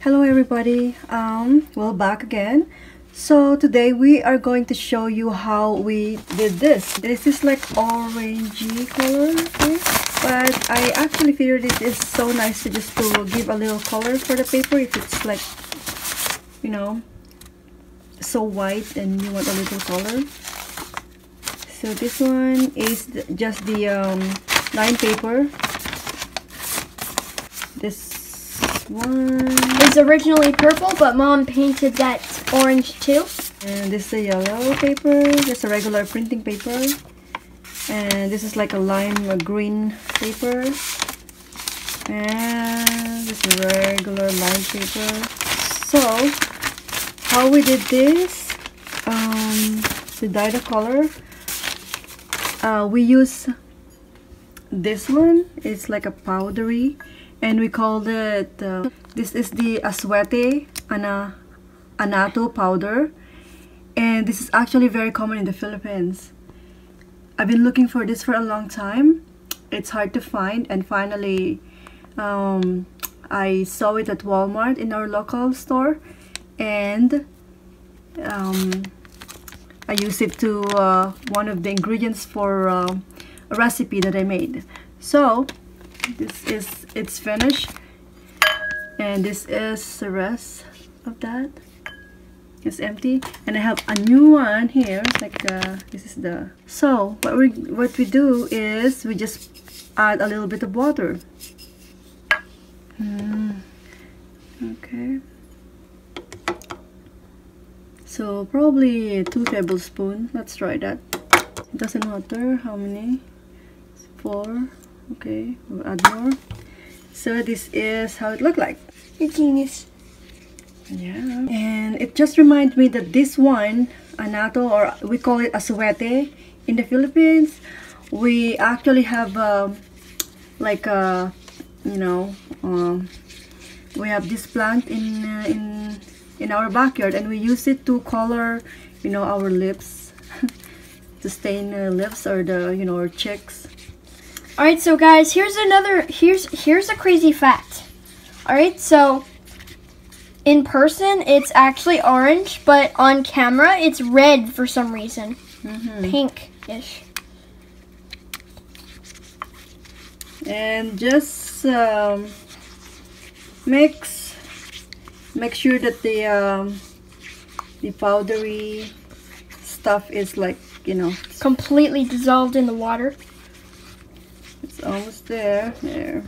Hello everybody, um, we're back again. So today we are going to show you how we did this. This is like orangey color, okay? but I actually figured it is so nice to just to give a little color for the paper if it's like, you know, so white and you want a little color. So this one is just the um, line paper. This one It's originally purple, but mom painted that orange too. And this is a yellow paper, just a regular printing paper. And this is like a lime a green paper. And this is regular lime paper. So, how we did this, um, to dye the color, uh, we use this one. It's like a powdery and we called it uh, this is the achuete ana annatto powder. And this is actually very common in the Philippines. I've been looking for this for a long time. It's hard to find. And finally um, I saw it at Walmart in our local store. And um, I used it to uh, one of the ingredients for uh, a recipe that I made. So this is it's finished. And this is the rest of that. It's empty. And I have a new one here. Like the this is the so what we what we do is we just add a little bit of water. Mm. okay. So probably two tablespoons. Let's try that. It doesn't matter how many. Four okay we'll add more. So this is how it looked like. A genius. Yeah. And it just reminds me that this one annatto or we call it achuete in the philippines we actually have uh, like a uh, you know um, we have this plant in uh, in in our backyard and we use it to color you know our lips to stain uh, lips or the you know our cheeks all right, so guys, here's another here's here's a crazy fact. All right, so in person it's actually orange, but on camera it's red for some reason. Mm -hmm. Pink-ish. And just um, mix make sure that the um, the powdery stuff is like, you know, completely dissolved in the water almost there. There.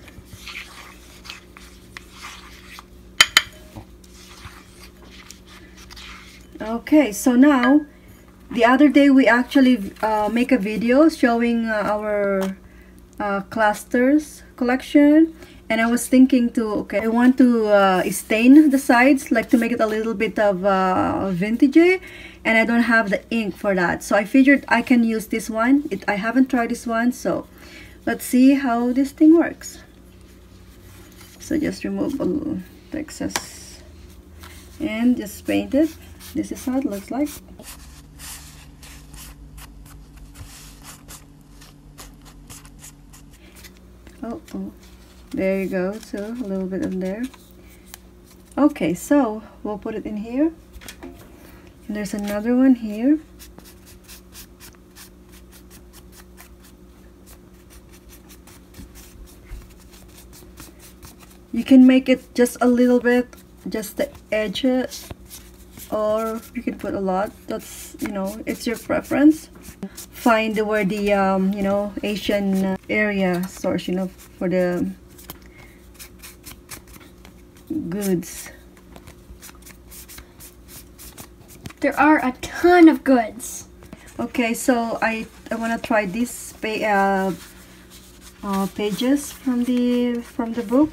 Okay, so now the other day we actually uh, make a video showing uh, our uh, clusters collection and I was thinking to okay I want to uh, stain the sides like to make it a little bit of uh, vintage and I don't have the ink for that so I figured I can use this one it, I haven't tried this one so let's see how this thing works. So just remove the excess and just paint it. This is how it looks like. Oh, oh. there you go. So a little bit in there. Okay so we'll put it in here. And there's another one here you can make it just a little bit just the edge or you can put a lot. That's you know it's your preference. Find where the um, you know Asian area source you know for the goods. There are a ton of goods. Okay so I, I want to try these uh, uh, pages from the from the book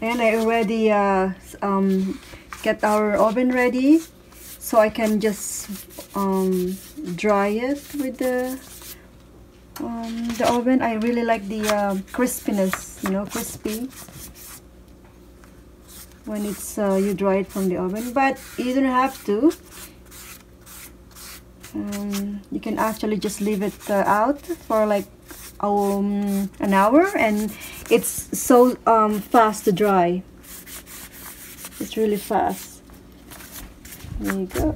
and I already uh, um, get our oven ready so I can just um, dry it with the um, the oven. I really like the uh, crispiness you know crispy. When it's uh, you dry it from the oven. But you don't have to. Um, you can actually just leave it uh, out for like um, an hour and it's so um, fast to dry. It's really fast. There you go.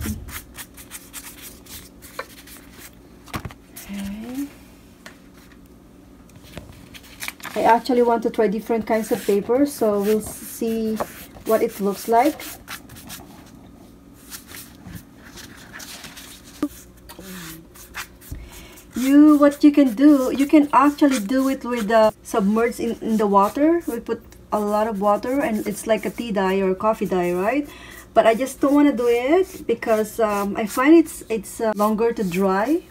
Okay. I actually want to try different kinds of paper so we'll see what it looks like you what you can do. You can actually do it with the submerged in, in the water. We put a lot of water and it's like a tea dye or coffee dye right? But I just don't want to do it because um, I find it's it's uh, longer to dry.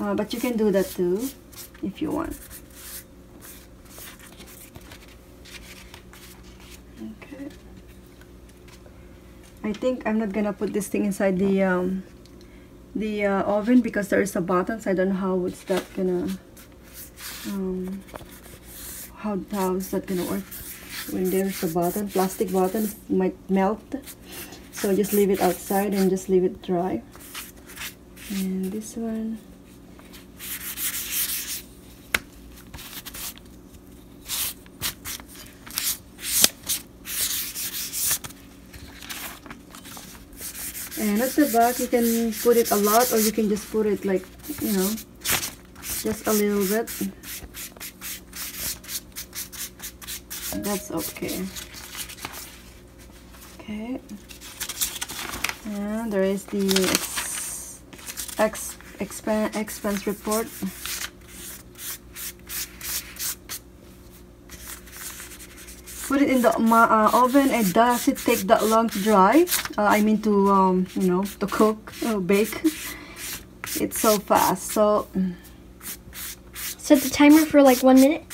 Uh, but you can do that too if you want. Okay. I think I'm not gonna put this thing inside the um, the uh, oven because there is a button so I don't know how it's that gonna um, how how is that gonna work? When there's a button plastic button might melt. So just leave it outside and just leave it dry. And this one and at the back. You can put it a lot or you can just put it like you know just a little bit. That's okay. Okay. And there is the ex, expense expense report put it in the uh, oven. And does it take that long to dry. Uh, I mean to um, you know to cook or bake. It's so fast so set the timer for like one minute?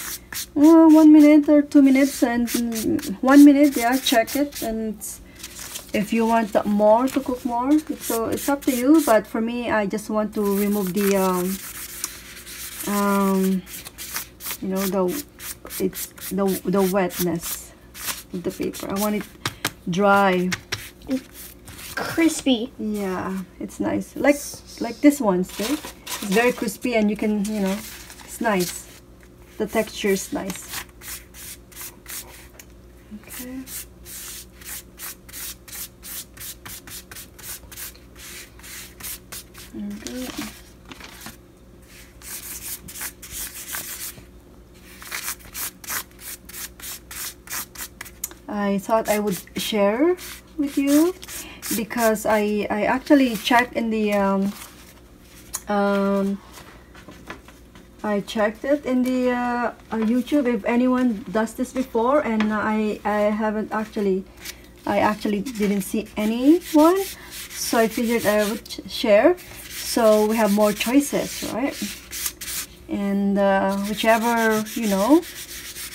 Uh, one minute or two minutes and mm, one minute yeah check it. And if you want more to cook more it's so it's up to you. But for me I just want to remove the um, um you know the it's the the wetness the paper. I want it dry. Crispy. Yeah, it's nice. Like like this one, see? It's very crispy and you can, you know, it's nice. The texture is nice. Okay. Okay. I thought I would share with you because I, I actually checked in the um, um, I checked it in the uh, uh, YouTube if anyone does this before and I, I haven't actually I actually didn't see anyone. So I figured I would share. So we have more choices right? And uh, whichever you know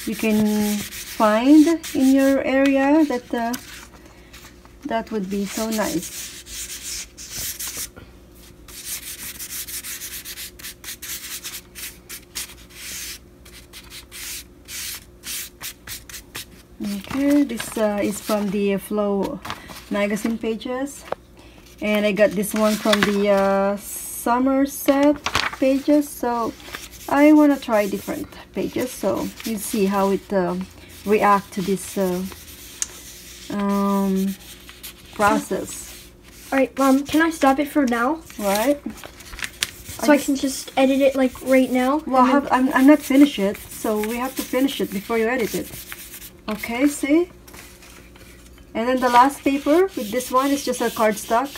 you can find in your area that uh, that would be so nice. Okay this uh, is from the flow magazine pages. And I got this one from the uh, Somerset pages. So I want to try different pages. So you see how it uh, react to this uh, um, process. Alright, Mom, can I stop it for now? Right. So I, I can just edit it like right now? Well, have, I'm, I'm not finished it, so we have to finish it before you edit it. Okay, see? And then the last paper with this one is just a cardstock.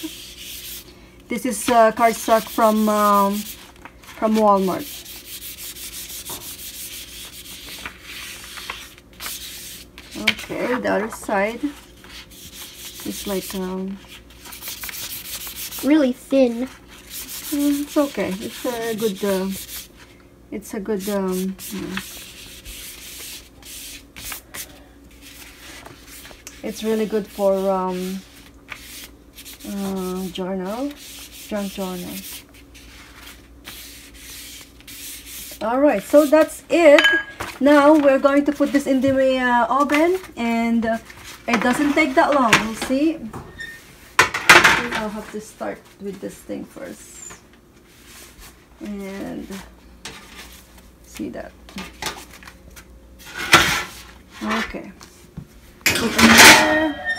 This is uh, cardstock from um, from Walmart. Okay the other side is like um really thin. Mm, it's okay. It's a good uh, it's a good um it's really good for um uh, journal junk journal. All right so that's it now we're going to put this in the uh, oven and uh, it doesn't take that long. We'll see. I'll have to start with this thing first. And see that. Okay. Put in there.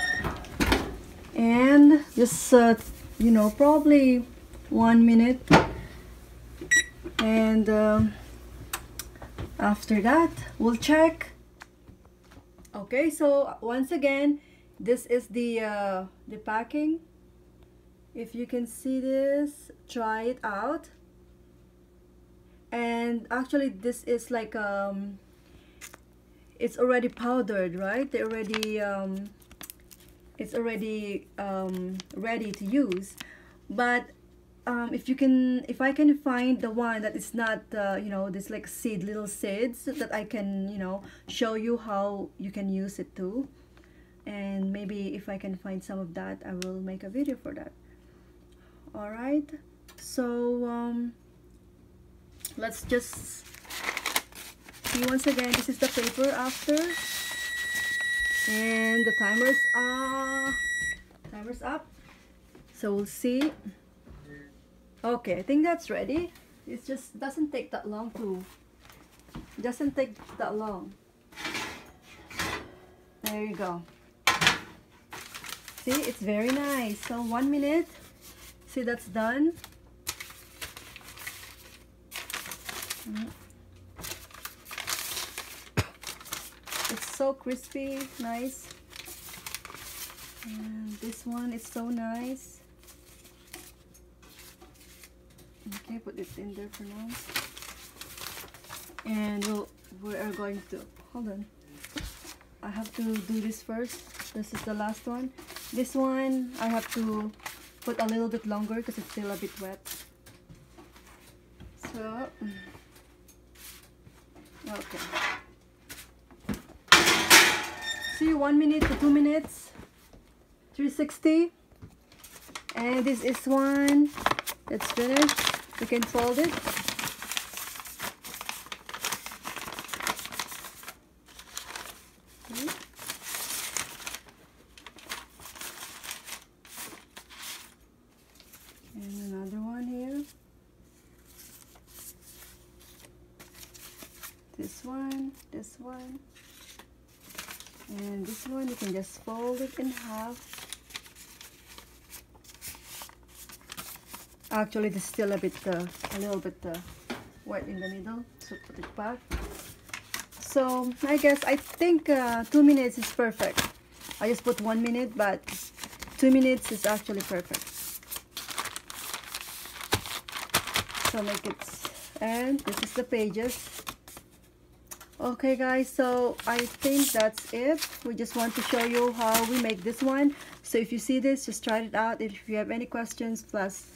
And just, uh, you know, probably one minute. And um, after that, we'll check. Okay, so once again, this is the uh, the packing. If you can see this, try it out. And actually, this is like um, it's already powdered right they already um, it's already um, ready to use but um, if you can if I can find the one that is not uh, you know this like seed little seeds that I can you know show you how you can use it too and maybe if I can find some of that I will make a video for that. Alright so um, let's just see once again. This is the paper after. And the timers are timers up. So we'll see okay I think that's ready. It just doesn't take that long to doesn't take that long. There you go. See it's very nice. So one minute. See that's done. Mm. It's so crispy nice. And this one is so nice okay put it in there for now. And we'll, we are going to hold on. I have to do this first. This is the last one. This one I have to put a little bit longer because it's still a bit wet. So okay. See one minute to two minutes. 360 and this is one. That's finished you can fold it. And another one here. This one this one. And this one you can just fold it in half actually it's still a bit uh, a little bit uh, wet in the middle so put it back. So I guess I think uh, two minutes is perfect. I just put one minute but two minutes is actually perfect. So make it and this is the pages. Okay guys so i think that's it. We just want to show you how we make this one. So if you see this just try it out. If you have any questions plus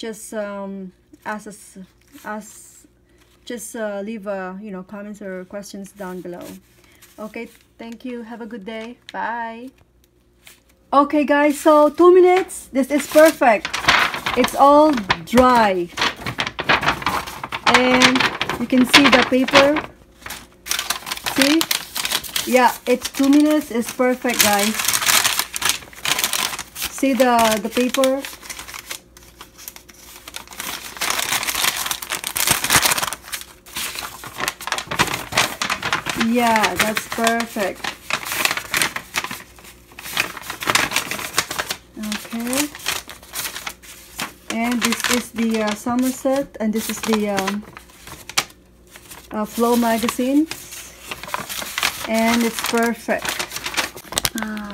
just um, ask us ask just uh, leave uh, you know comments or questions down below. Okay thank you. Have a good day. Bye. Okay guys so two minutes. This is perfect. It's all dry. And you can see the paper. See? Yeah it's two minutes. It's perfect guys. See the the paper yeah that's perfect. Okay. And this is the uh, Somerset and this is the um, uh, Flow magazine and it's perfect. Uh,